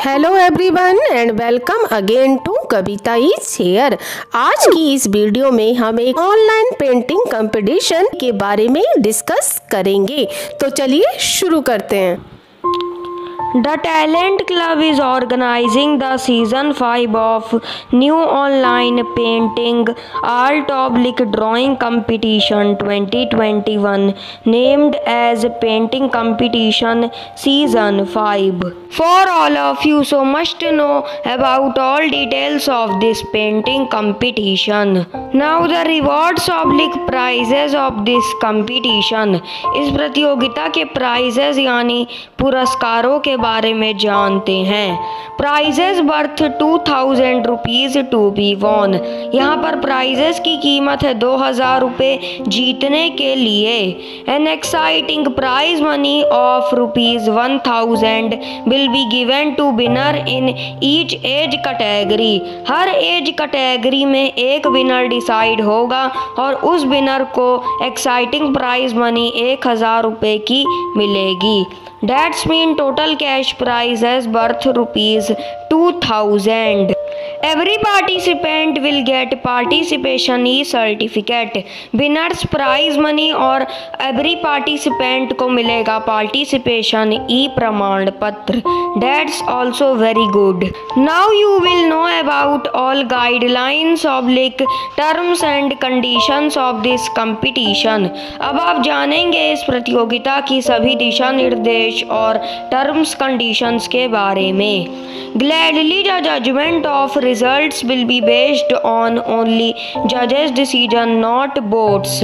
Hello everyone and welcome again to Kavita is here आज की इस वीडियो में हम एक ऑनलाइन पेंटिंग कंपटीशन के बारे में डिस्कस करेंगे। तो चलिए शुरू करते हैं। The Talent Club is organizing the season 5 of new online painting art oblique drawing competition 2021 named as Painting Competition Season 5. For all of you so must know about all details of this painting competition. Now the rewards oblique prizes of this competition इस प्रतियोगिता के prizes यानी पुरस्कारों के बारे में जानते हैं। Prizes worth two thousand rupees to be won यहाँ पर प्राइजेस की कीमत है दो हज़ार रुपये जीतने के लिए। An exciting prize money of rupees one thousand will be given to winner in each age category her age category में एक विनर डिसाइड होगा और उस विनर को एक्साइटिंग प्राइज मनी एक हज़ार रुपये की मिलेगी that's mean total cash prize as worth rupees two 2000. Every participant will get participation e certificate winners prize money और एवरी पार्टिसिपेंट को मिलेगा पार्टिसिपेशन ई प्रमाण पत्र. That's also very good now you will know about all guidelines of like terms and condition of this competition अब आप जानेंगे इस प्रतियोगिता की सभी दिशा निर्देश और टर्म्स कंडीशंस के बारे में. Gladly judgement of results will be based on only judges decision not votes.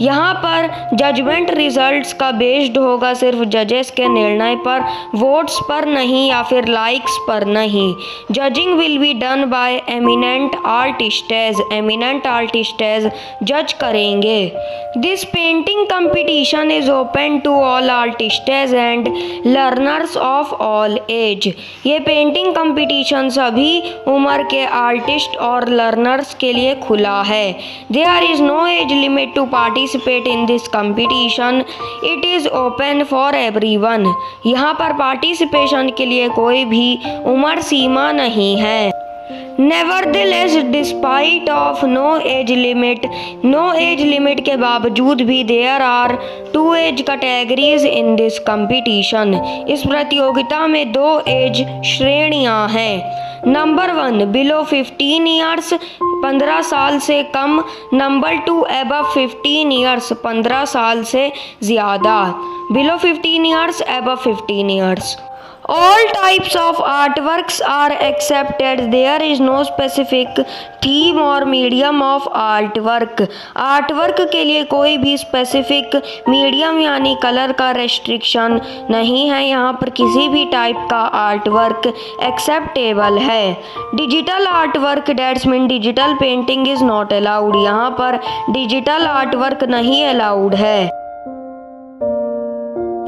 यहाँ पर जजमेंट रिजल्ट्स का बेस्ड होगा सिर्फ़ जजेस के निर्णय पर वोट्स पर नहीं या फिर लाइक्स पर नहीं। Judging will be done by eminent artistes eminent artistes जज करेंगे। This painting competition is open to all artistes and learners of all age ये पेंटिंग कंपटीशन सभी उम्र के आर्टिस्ट और लर्नर्स के लिए खुला है। There is no age limit to party participate in this competition. It is open for everyone. यहाँ पर पार्टिसिपेशन के लिए कोई भी उम्र सीमा नहीं है। Nevertheless despite of no age limit no age limit के बावजूद भी there are two age categories in this competition इस प्रतियोगिता में दो एज श्रेणियाँ हैं। Number one below fifteen years पंद्रह साल से कम. Number two above fifteen years पंद्रह साल से ज़्यादा. Below fifteen years above fifteen years all types of artworks are accepted there is no specific theme or medium of artwork artwork के लिए कोई भी specific medium यानी कलर का restriction नहीं है यहाँ पर किसी भी टाइप का artwork acceptable है digital artwork that's mean digital painting is not allowed यहाँ पर digital artwork नहीं allowed है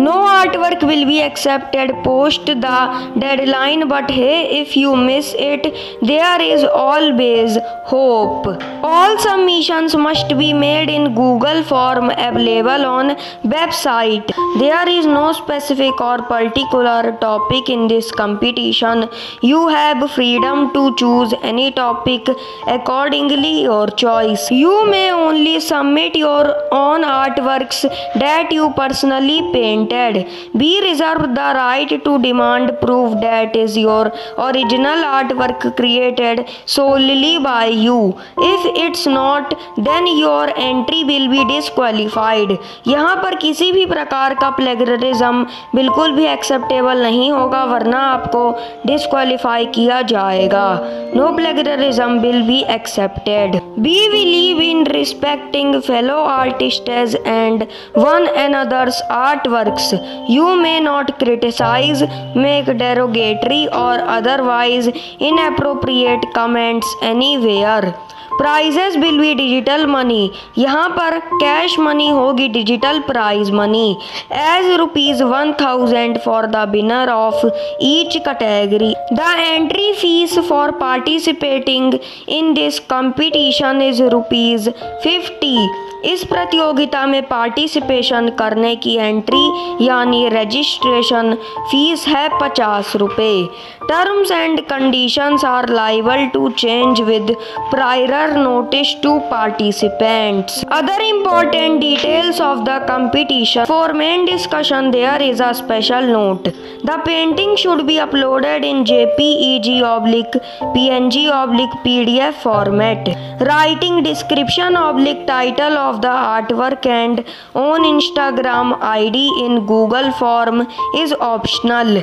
No artwork will be accepted post the deadline, but hey, if you miss it, there is always hope. All submissions must be made in Google form available on website. There is no specific or particular topic in this competition. You have freedom to choose any topic accordingly your choice. You may only submit your own artworks that you personally paint painted. Be reserved the right to demand proof that is your original artwork created solely by you. If it's not, then your entry will be disqualified. यहाँ पर किसी भी प्रकार का plagiarism बिल्कुल भी acceptable नहीं होगा वरना आपको डिस्क्वालीफाई किया जाएगा no plagiarism will be accepted We believe in respecting fellow artists and one another's artworks. You may not criticize, make derogatory, or otherwise inappropriate comments anywhere. Prizes will be digital money यहाँ पर cash money होगी digital prize money as rupees one thousand for the winner of each category the entry fees for participating in this competition is rupees fifty इस प्रतियोगिता में participation करने की entry यानी registration fees है पचास रुपये terms and conditions are liable to change with prior Notice to participants. Other important details of the competition. For main discussion, there is a special note. The painting should be uploaded in JPEG oblique PNG oblique PDF format. Writing description oblique title of the artwork and own Instagram ID in Google form is optional.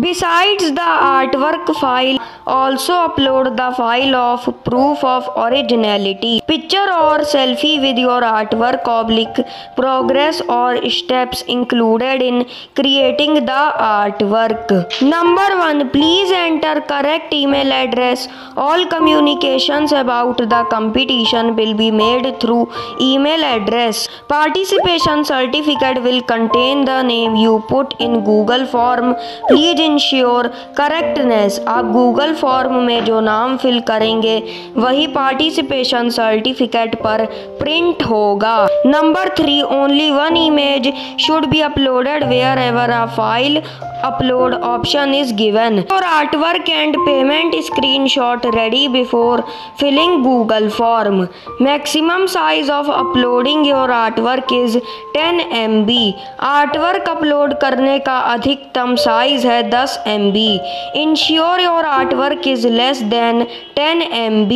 Besides the artwork file, also upload the file of proof of originality. Picture or selfie with your artwork oblique progress or steps included in creating the artwork. Number 1. Please enter correct email address. All communications about the competition will be made through email address. Participation certificate will contain the name you put in Google form. Please ensure correctness. A Google form में जो नाम fill करेंगे, वही participation certificate पर print होगा। Number three only one image should be uploaded wherever a file upload option is given और artwork and payment screenshot ready before filling Google form maximum size of uploading your artwork is ten M B artwork upload करने का अधिकतम size है 10 M B ensure your artwork is less than 10 MB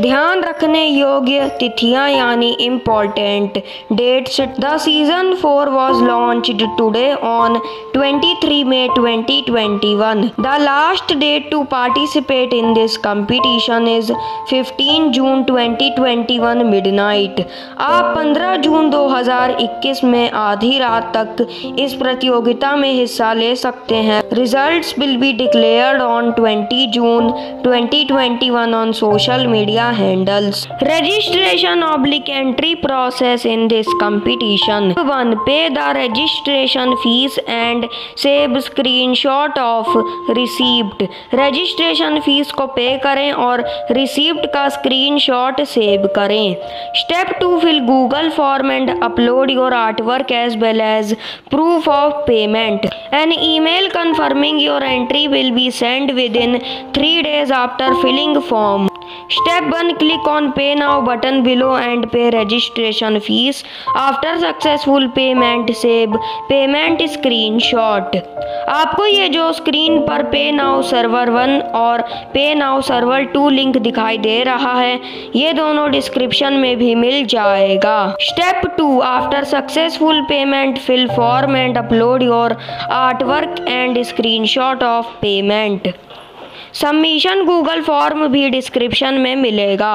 ध्यान रखने योग्य तिथियाँ यानी important dates the season four was launched today on 23 May 2021 the last date to participate in this competition is 15 June 2021 midnight. आप 15 June 2021 में आधी रात तक इस प्रतियोगिता में हिस्सा ले सकते हैं। Results will be declared on 20 June June 2021 on social media handles registration oblique entry process in this competition one pay the registration fees and save screenshot of receipt registration fees को पे करें और receipt का screen shot save करें. Step two fill Google form and upload your art work as well as proof of payment an email confirming your entry will be send within three three days after filling form. Step 1 Click on Pay Now button below and pay registration fees. After successful payment, save payment screenshot. आपको ये जो screen पर pay now server one और pay now server two link दिखाई दे रहा है ये दोनों डिस्क्रिप्शन में भी मिल जाएगा step two after successful payment fill form and upload your artwork and screenshot of payment submission Google form भी डिस्क्रिप्शन में मिलेगा।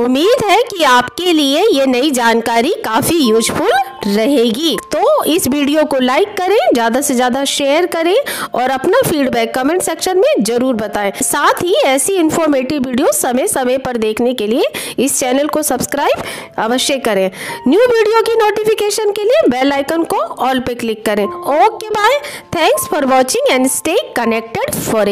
उम्मीद है कि आपके लिए ये नई जानकारी काफ़ी यूजफुल रहेगी। तो इस वीडियो को लाइक करें, ज़्यादा से ज़्यादा शेयर करें और अपना फीडबैक कमेंट सेक्शन में ज़रूर बताएँ। साथ ही ऐसी इन्फॉर्मेटिव वीडियो समय समय पर देखने के लिए इस चैनल को सब्सक्राइब अवश्य करें। न्यू वीडियो की नोटिफिकेशन के लिए बेल आइकन को ऑल पे क्लिक करें। Okay bye thanks for watching and stay connected for